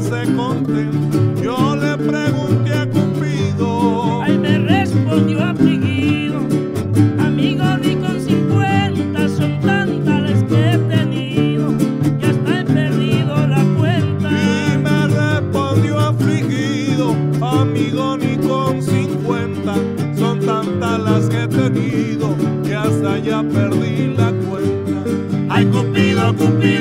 se conten. Yo le pregunté a Cupido. Ay, me respondió afligido. Amigo, ni con cincuenta son tantas las que he tenido. Que hasta he perdido la cuenta. Y me respondió afligido. Amigo, ni con cincuenta son tantas las que he tenido. Que hasta ya perdí la cuenta. Ay, Cupido, Cupido.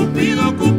cupido, cupido.